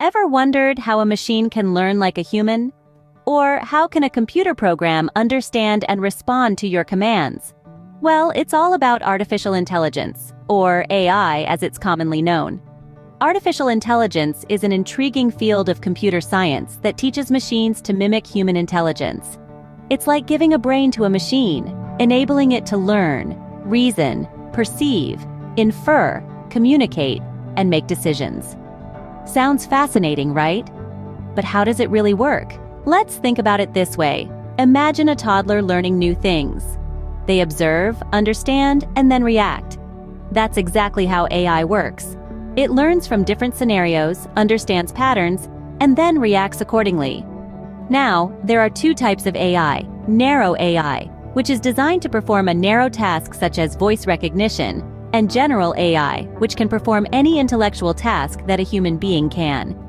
Ever wondered how a machine can learn like a human? Or how can a computer program understand and respond to your commands? Well, it's all about artificial intelligence, or AI as it's commonly known. Artificial intelligence is an intriguing field of computer science that teaches machines to mimic human intelligence. It's like giving a brain to a machine, enabling it to learn, reason, perceive, infer, communicate, and make decisions. Sounds fascinating, right? But how does it really work? Let's think about it this way. Imagine a toddler learning new things. They observe, understand, and then react. That's exactly how AI works. It learns from different scenarios, understands patterns, and then reacts accordingly. Now, there are two types of AI, narrow AI, which is designed to perform a narrow task such as voice recognition, and general AI, which can perform any intellectual task that a human being can.